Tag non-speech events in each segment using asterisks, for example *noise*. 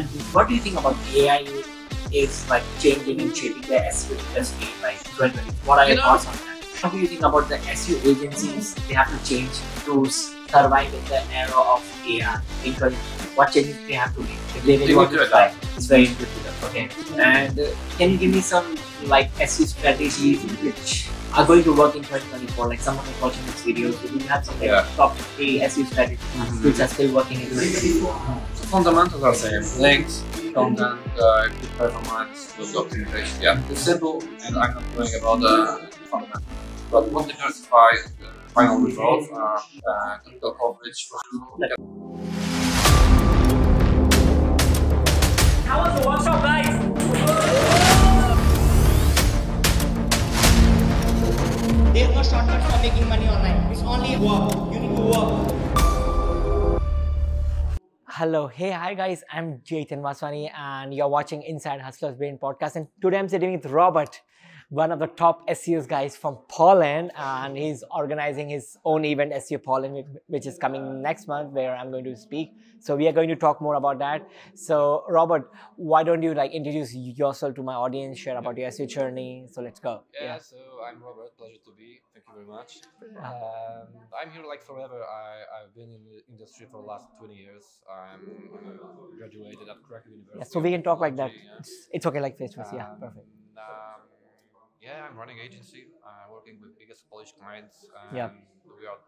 And what do you think about AI is like changing and shaping the SEO industry by 2020? What are your know- thoughts on that? What do you think about the SEO agencies? They have to change to survive in the era of AI in 2020. What changes they have to make if they really want to survive? It's very interesting. Okay. And uh, can you give me some like SEO strategies which are going to work in 2024? Like someone is watching this video, so do you have some like, Yeah. top three SEO strategies which are still working in 2024? So fundamentals are same. Links, content, uh, good performance, good optimization. Yeah, it's simple, and I'm not doing about the fundamentals. But what diversify the final results are uh, technical coverage for sure. How was the workshop, guys? There's no shortcut for making money online. It's only work. You need to work. Hello, hey, hi guys. I'm Jitendra Vaswani, and you're watching Inside Hustlers Brain podcast. And today I'm sitting with Robert, one of the top SEOs guys from Poland, and he's organizing his own event, SEO Poland, which- which is coming next month, where I'm going to speak. So we are going to talk more about that. So Robert, why don't you like introduce yourself to my audience, share about your SEO journey? So let's go. Yeah, so I'm Robert. Pleasure to be. Thank you very much. Um, I'm here like forever. I, I've been in the industry for the last 20 years. I'm uh, graduated at Krakow University. Yeah, so we can talk like that. Yeah. It's, it's okay like face to face. Yeah, Um, perfect. Um, yeah, I'm running agency, uh, working with biggest Polish clients. Yeah. We are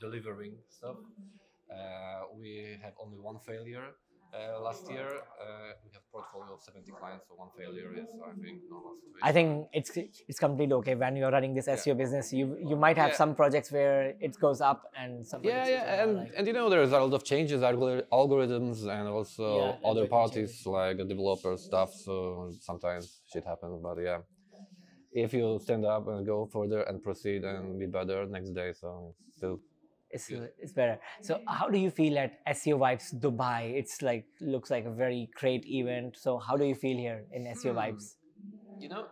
delivering stuff. Uh, we have only one failure uh, last year. Uh, we have portfolio of 70 clients, so one failure is, I think, normal situation. I think it's it's completely okay when you're running this SEO business. You you might have Yeah. some projects where it goes up and some. Yeah, yeah, and, like- and you know there's a lot of changes, algorithms, and also Yeah, other parties changes. like the developer stuff. So sometimes shit happens, but yeah, if you stand up and go further and proceed and be better next day, so it's still it's it's better. So how do you feel at SEO Vibes Dubai? It's like looks like a very great event. So how do you feel here in SEO Hmm. Vibes? you know.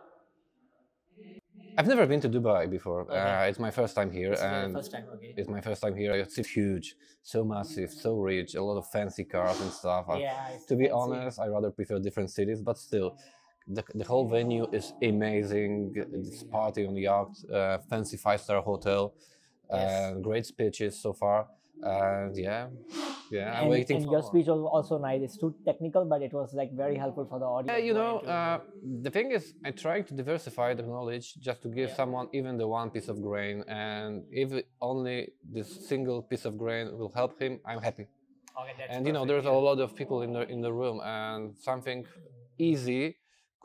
I've never been to Dubai before. Okay. Uh, it's my first time here, It's and first time, okay. it's my first time here. It's huge, so massive, so rich, a lot of fancy cars and stuff. Yeah. to be fancy. honest, I rather prefer different cities, but still, the, the whole venue is amazing. This party on the yacht, uh, fancy five star hotel, Yes. and great speeches so far. And yeah, yeah, I'm waiting and for your more. speech was also nice. It's too technical, but it was like very helpful for the audience. Yeah, you know, uh, the thing is, I'm trying to diversify the knowledge just to give Yeah. someone even the one piece of grain, and if only this single piece of grain will help him, I'm happy. Okay, that's and you know there's a lot of people in the in the room and something easy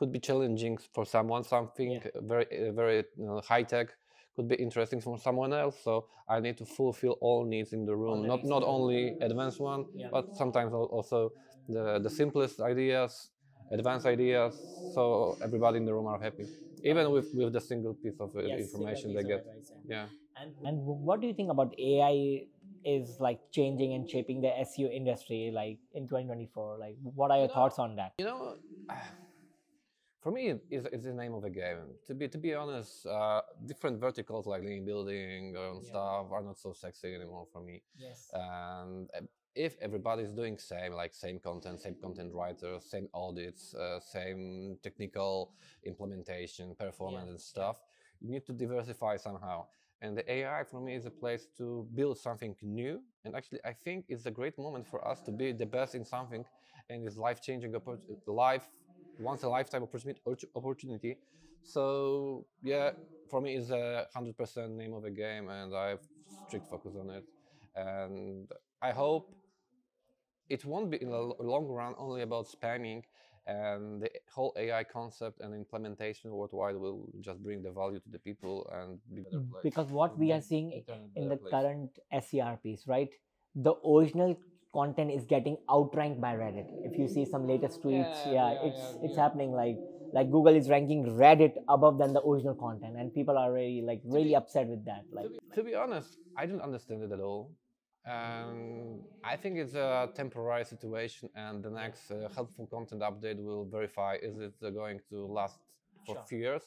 could be challenging for someone something Yeah. very uh, very you know, high tech could be interesting for someone else so i need to fulfill all needs in the room not not in the room. only advanced one Yeah. but sometimes also the the simplest ideas advanced ideas so everybody in the room are happy even with with the single piece of uh, Yes, information they get advice, yeah. And, and what do you think about AI is like changing and shaping the SEO industry like in 2024? Like what are your know, thoughts on that? You know, for me, it- it's, it's the name of the game. To be to be honest, uh, different verticals like link building and Yeah. stuff are not so sexy anymore for me. Yes. And uh, if everybody's doing same, like same content, same content writers, same audits, uh, same technical implementation, performance and stuff, you need to diversify somehow. And the AI for me is a place to build something new. And actually, I think it's a great moment for us to be the best in something, and it's life-changing, life once a lifetime opportunity. opportunity. So yeah, for me, it's a hundred percent name of the game, and I have strict focus on it. And I hope it won't be in the long run only about spamming and the whole AI concept and implementation worldwide will just bring the value to the people and be better mm, place. Because what we are seeing in the place. current SERPs, right? The original content is getting outranked by Reddit. If you see some latest tweets, Yeah, yeah, yeah, it's yeah, it's happening like like Google is ranking Reddit above than the original content, and people are really like really upset with that. Like, to, be, to be honest, I didn't understand it at all. Um, I think it's a temporary situation, and the next uh, helpful content update will verify is it uh, going to last for Sure. few years,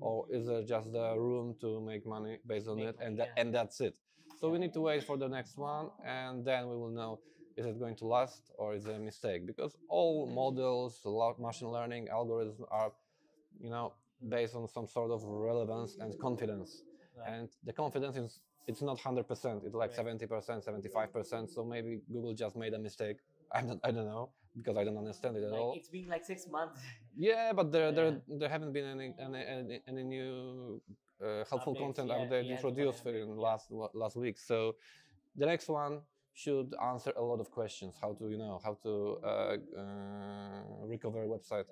or is there just the room to make money based on Make it, money, and and that's it. So we need to wait for the next one, and then we will know is it going to last or is it a mistake? Because all models, a lot machine learning algorithms are, you know, based on some sort of relevance and confidence. Right. And the confidence is it's not hundred percent. It's like Right. seventy percent, seventy-five percent. So maybe Google just made a mistake. I don't, I don't know because I don't understand it at Like, all. it's been like six months. Yeah, but there, Yeah. there, there haven't been any, any, any, any new uh, helpful Updates, content yeah, update yeah, introduced whatever, in yeah. last last week. So the next one should answer a lot of questions. How to, you know, how to uh, uh, recover a website.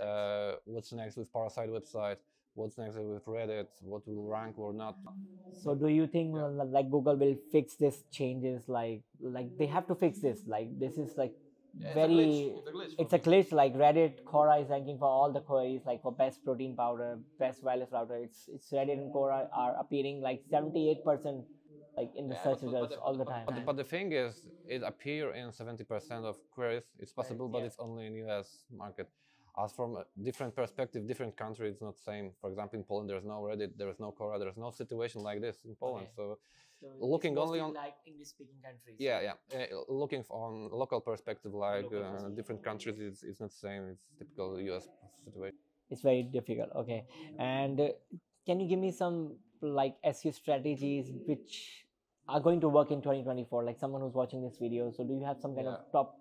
Uh, what's next with Parasite website? What's next with Reddit? What will rank or not? So do you think Yeah. like Google will fix this changes like like they have to fix this like this is like very it's a glitch like Reddit Quora is ranking for all the queries like for best protein powder best wireless router it's it's Reddit and Quora are appearing like 78% like in the Yeah, search but- but- results but- all the time But, the- but the thing is, it appears in 70% of queries. It's possible, but yeah. it's only in US market. As from a different perspective, different country, it's not same. For example, in Poland, there's no Reddit, there's no Quora, there's no situation like this in Poland. Okay. So So looking only on- like English speaking countries yeah, yeah, uh, looking on local perspective, like Local uh, perspective. different countries, it's, it's not same. It's typical US situation. it's very difficult okay and uh, can you give me some like SEO strategies which are going to work in 2024 like someone who's watching this video. So do you have some kind of top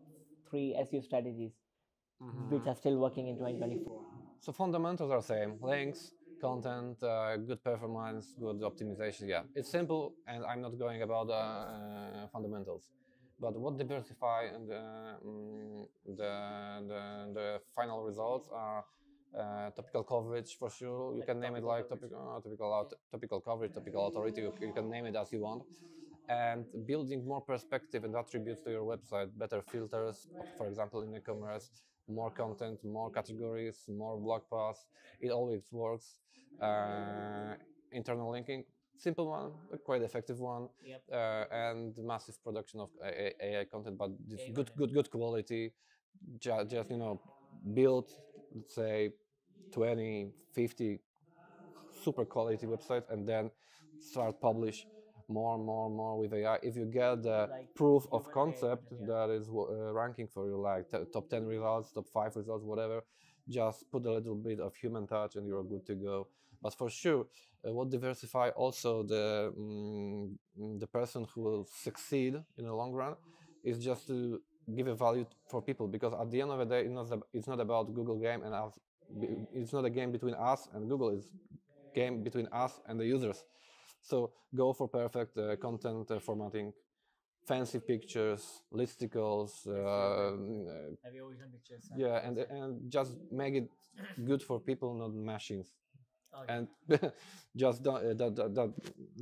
three SEO strategies which are still working in 2024 So fundamentals are same: links, content, uh, good performance, good optimization. Yeah, it's simple, and I'm not going about uh, uh, fundamentals. But what diversify and uh, mm, the, the the final results are uh, topical coverage for sure. You Like can name it like uh, topical aut- topical coverage, topical authority. You, you can name it as you want. And building more perspective and attributes to your website, better filters, for example, in e-commerce, more content, more categories, more blog posts. It always works. Uh, internal linking, simple one, quite effective one, Yep. uh, and massive production of A- AI content, but AI good, content. good, good quality. Just, just you know, build, let's say, 20, 50 super quality websites, and then start publish more, and more, and more with AI. If you get the Like proof of AI concept content, that is uh, ranking for you, like t- top 10 results, top 5 results, whatever, just put a little bit of human touch and you're good to go. But for sure, uh, what diversify also the mm, the person who will succeed in the long run is just to give a value for people because at the end of the day, it's not, it's not about Google game and It's not a game between us and Google. It's game between us and the users. So go for perfect uh, content uh, formatting, fancy pictures, listicles, uh, mm, uh, have you always done pictures yeah, and and just make it good for people, not machines. Okay. And *laughs* just don't, uh, that, that, that,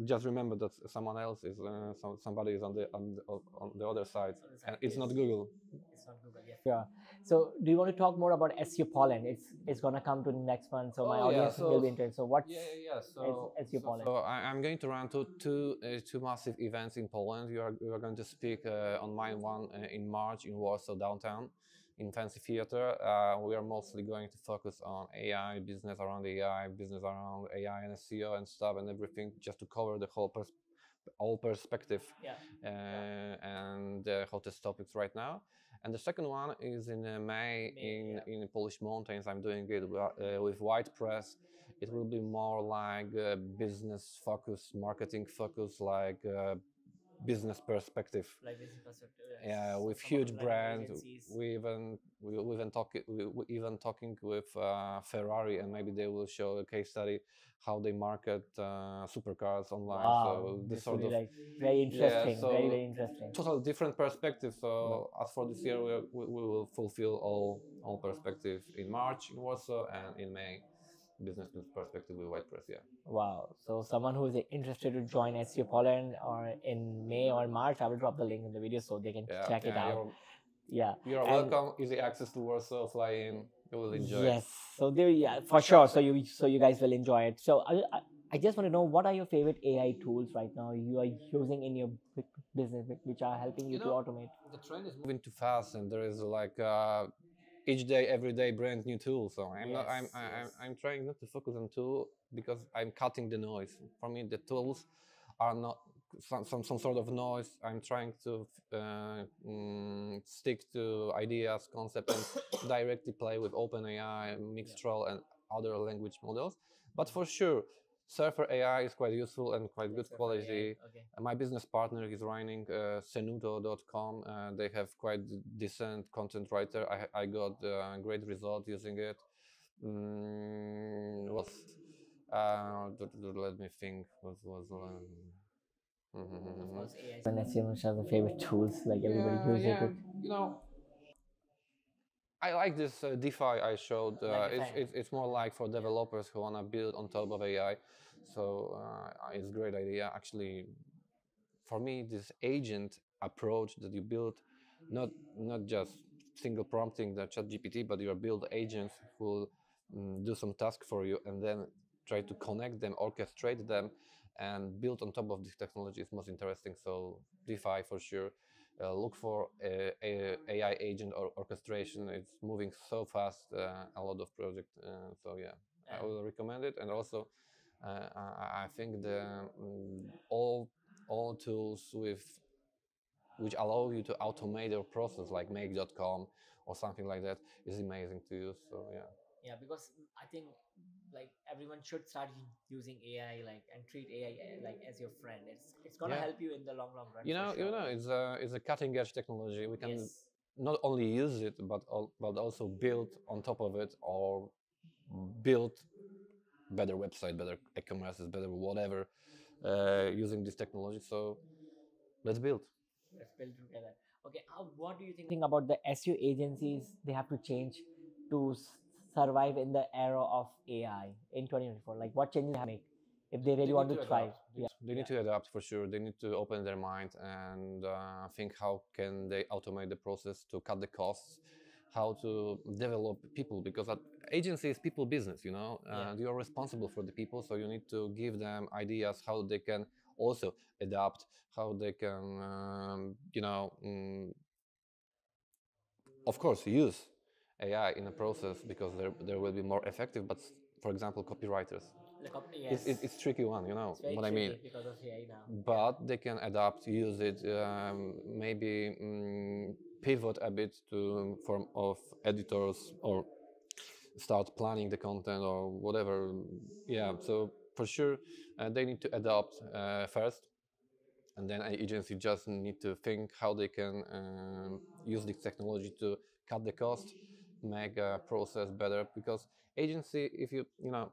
just remember that someone else is uh, some, somebody is on the on the, on the other side, Other side, and it's not. Google. It's not Google, yeah. yeah. So, do you want to talk more about SEO Poland? It's it's gonna come to the next month, so my Oh, yeah, audience so- will be interested. So, what's Yeah, yeah, yeah. So, SEO so, Poland. so I, I'm going to run two, two, uh, two massive events in Poland. You are, you are going to speak uh, on mine one uh, in March in Warsaw downtown in Fancy Theater. Uh, we are mostly going to focus on AI, business around AI, business around AI and SEO and stuff and everything, just to cover the whole pers- all perspective yeah? uh, and the hottest topics right now. And the second one is in uh, May, May, in yeah. in Polish mountains. I'm doing it uh, with WhitePress. It will be more like uh, business focus, marketing focus, like uh, business perspective. Like business perspective. Yeah, with some huge like brand. We even we, we even talk we, we even talking with uh, Ferrari, and maybe they will show a case study how they market uh, supercars online. Wow, so this this sort of be like very interesting. so- very very interesting. total different perspective. So as for this year, we, we, we will fulfill all all perspective in March in Warsaw and in May, business perspective with WhitePress. Yeah. Wow. So someone who is interested to join SEO Poland or in May or March, I will drop the link in the video so they can Yeah. check it out. You're, Yeah. you're And- welcome. Easy access to Warsaw. Fly in. You will enjoy. it. Yes. So there, yeah, for sure. So you, so you guys will enjoy it. So I, I, I just want to know what are your favorite AI tools right now you are using in your business, which are helping you, You to automate. The trend is moving too fast, and there is like uh, each day, every day, brand new tool. So I'm not. I'm. Yes, I'm. I'm trying not to focus on tool because I'm cutting the noise. For me, the tools are not some, some some sort of noise. I'm trying to uh, mm, stick to ideas, concepts, and *coughs* directly play with OpenAI, Mixtral, and other language models. But for sure, Surfer AI is quite useful and quite good Surfer quality. Okay. Uh, My business partner is running uh, Senuto.com. Uh, they have quite decent content writer. I, I got uh, great result using it. Mm, was uh, let me think. What was um, Of course, AI. When SEO is one of the favorite tools, like everybody yeah, uses yeah, it. You know, I like this uh, Dify I showed. Uh, it's, it's it's more like for developers who wanna build on top of AI. So uh, it's a great idea. Actually, for me, this agent approach that you build, not not just single prompting the chat GPT, but you build agents who mm, do some task for you and then try to connect them, orchestrate them, and build on top of this technology is most interesting. So Dify for sure. Uh, look for AI agent or orchestration. It's moving so fast. Uh, a lot of project. Uh, so yeah, I will recommend it. And also, uh, I, I think the mm, all all tools with which allow you to automate your process, like Make.com or something like that, is amazing to use. So yeah. Yeah, because I think like everyone should start using AI like and treat AI uh, like as your friend. It's it's gonna Yeah. help you in the long long run. You know, you know, it's a it's a cutting edge technology. We can yes. not only use it but but also build on top of it or build better website better e-commerces better whatever uh, using this technology so let's build Let's build together. Okay, how, what do you think about the SEO agencies? They have to change to survive in the era of AI in 2024. Like, what changes they have to make if they really They want to to thrive? Yeah. they need to adapt for sure they need to open their mind and uh, think how can they automate the process to cut the costs how to develop people because at agency is people business you know Yeah. and you're responsible for the people so you need to give them ideas how they can also adapt how they can um, you know mm, of course use ai in a process because there, there will be more effective but for example copywriters it's, yes. it's, it's tricky one you know what i mean because of AI now. but they can adapt, use it, um, maybe mm, pivot a bit to form of editors or start planning the content or whatever. Yeah, so for sure uh, they need to adapt uh, first, and then an agency just need to think how they can um, use this technology to cut the cost, make a process better. Because agency, if you you know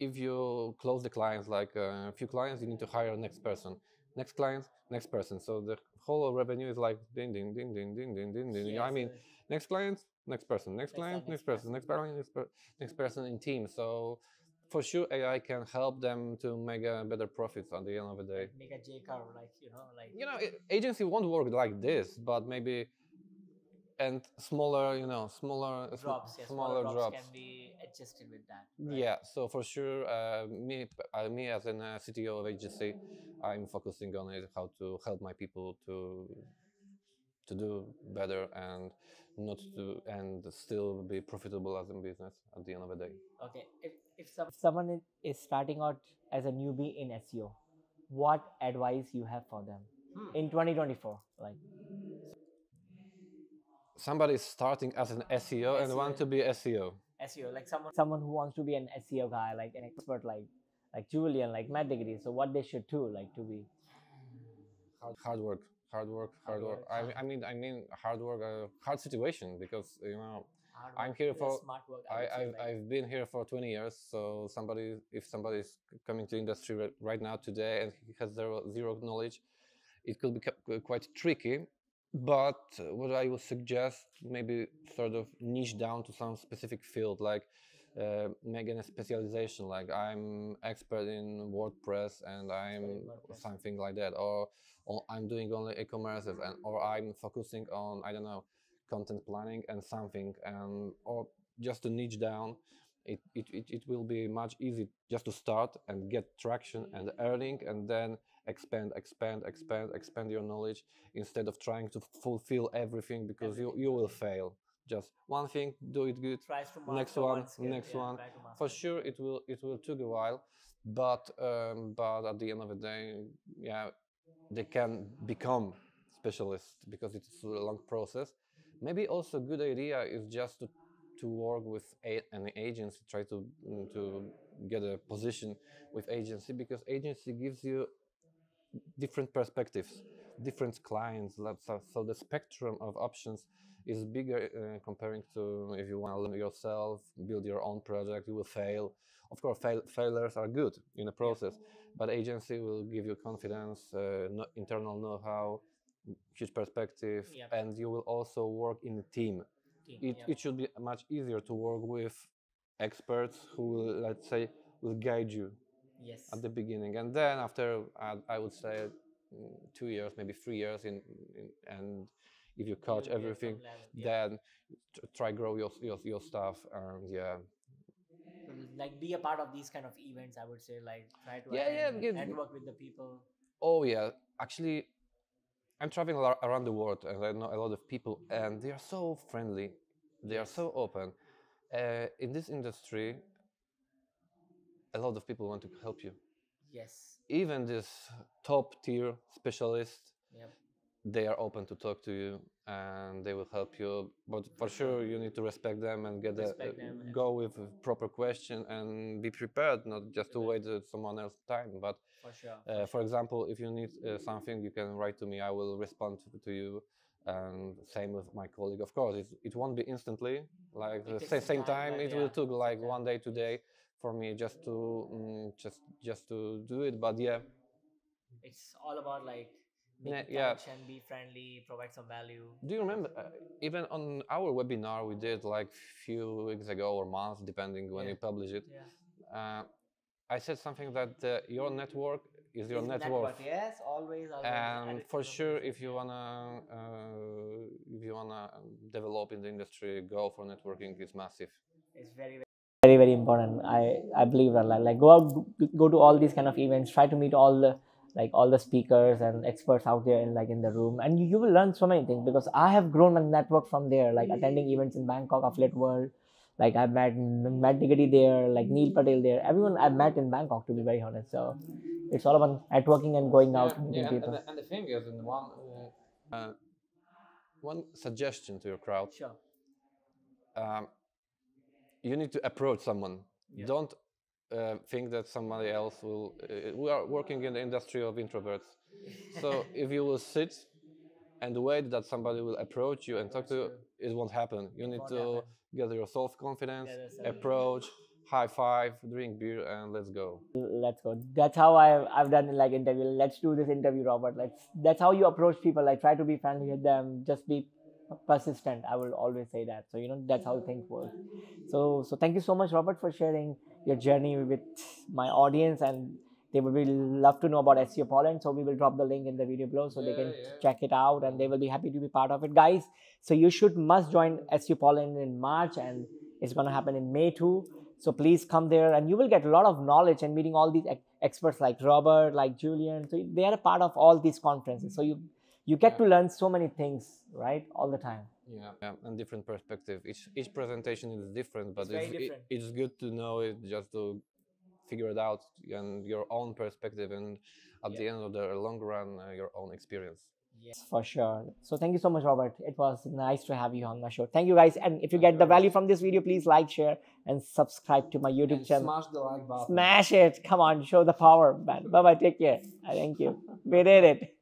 if you close the clients, like uh, a few clients, you need to hire next person, next client, next person. So the whole revenue is like ding, ding, ding, ding, ding, ding, ding, ding. Know, I mean, next client, next person, next Next client, next person, next client, next, per- next person in team. So for sure, AI can help them to make a better profits at the end of the day. make a J curve, like you know, like You know, agency won't work like this, but maybe and smaller, you know, smaller, sm- drops, yes, smaller drops, drops. can be adjusted with that. right? Yeah, so for sure, uh, me, uh, me as a uh, CTO of agency, I'm focusing on it, how to help my people to to do better and not to and still be profitable as a business at the end of the day. Okay, if if, some, if someone is, is starting out as a newbie in SEO, what advice you have for them in 2024? Like Somebody is starting as an SEO and want to be SEO. SEO, like someone someone who wants to be an SEO guy, like an expert, like like Julian, like Matt Diggity. So what they should do, like to be Hard, hard work, hard work, hard Hard work. work, I, I mean, I mean, hard work, uh, hard situation because you know I'm here for- smart work. I, say, I've, like, I've been here for 20 years, so somebody, if somebody is coming to industry right now today and he has zero, zero knowledge, it could be quite tricky. But what I would suggest, maybe sort of niche down to some specific field, like uh, making a specialization, like I'm expert in WordPress and I'm WordPress. something like that, or, or I'm doing only e-commerces, and or I'm focusing on I don't know content planning and something and or just to niche down it, it, it, it will be much easy just to start and get traction and earning and then expand expand expand expand your knowledge instead of trying to fulfill everything because you, you will fail. Just one thing do it good. Next one, next yeah, one. try to master for sure it will it will took a while but um, but at the end of the day yeah they can become specialists because it's a long process. Maybe also a good idea is just to to work with a, an agency, try to mm, to get a position with agency because agency gives you different perspectives, different clients. So, so the spectrum of options is bigger uh, comparing to if you want to learn yourself, build your own project, you will fail. Of course, fail, failures are good in the process, but agency will give you confidence, uh, no, internal know-how, huge perspective, Yep. and you will also work in a team. Team, It, yeah. it should be much easier to work with experts who will, let's say, will guide you yes. at the beginning, and then after I, I would say mm, two years, maybe three years, in, in and if you catch everything, level, yeah. then try grow your, your your stuff, and yeah, like be a part of these kind of events. I would say like try to Yeah, yeah, network with the people. Oh yeah, actually, I'm traveling around the world, and I know a lot of people, and they are so friendly. They are so open. Uh, in this industry, a lot of people want to help you. Yes. Even this top tier specialist, Yep. they are open to talk to you, and they will help you. But for sure, you need to respect them and get a, them, yeah. go with a proper question and be prepared, not just to wait uh, someone else's time, but For sure. uh, for example, if you need uh, something, you can write to me. I will respond to, to you. And same with my colleague. Of course, it, it won't be instantly. Like It the same time, time, it yeah, will took like one day, two day for me just to mm, just just to do it. But yeah, it's all about like Yeah, yeah. connection, be friendly, provide some value. do you remember uh, even on our webinar we did like few weeks ago or months, depending when Yeah. you publish it? Yeah. Uh, I said something that uh, your network is your network. Yes, always. always and for sure if you wanna uh, if you wanna develop in the industry go for networking is massive it's very very very very important i i believe that like, like go out go to all these kind of events try to meet all the like all the speakers and experts out there in like in the room and you, you will learn so many things because i have grown my network from there like attending events in bangkok affiliate world like i've met Nigati there like neil patel there. Everyone i've met in bangkok to be very honest. So it's all about networking and going out and meeting and, people. and, the, and the thing is in one uh, one suggestion to your crowd. Sure. Um, you need to approach someone. Yeah. don't uh, think that somebody else will uh, we are working in the industry of introverts. So *laughs* if you will sit and wait that somebody will approach you and talk to you it won't happen you need to happen. gather your self-confidence Gather self-confidence. approach high five drink beer and let's go. Let's go. That's how I've, I've done like interview. Let's do this interview robert. Let's that's how you approach people. Like try to be friendly with them. Just be persistent. I will always say that. So you know that's how things work. So so thank you so much robert for sharing your journey with my audience and they would be love to know about SEO Poland. So we will drop the link in the video below so they can yeah. check it out and they will be happy to be part of it. Guys, so you should must join SEO Poland in March and it's gonna happen in May too. So please come there and you will get a lot of knowledge and meeting all these ex- experts like Robert, like Julian. So they are a part of all these conferences. So you you get to learn so many things, right? All the time. yeah, yeah and different perspective each each presentation is different but It's it's, it- it's good to know it just to figure it out and your own perspective and at the end of the long run uh, your own experience Yes, for sure. So thank you so much, Robert. It was nice to have you on my show. Thank you, guys. And if you get the value from this video, please like, share, and subscribe to my YouTube channel. smash the like button Smash it. Come on, show the power, man. Bye bye. Take care. Thank you. We did it.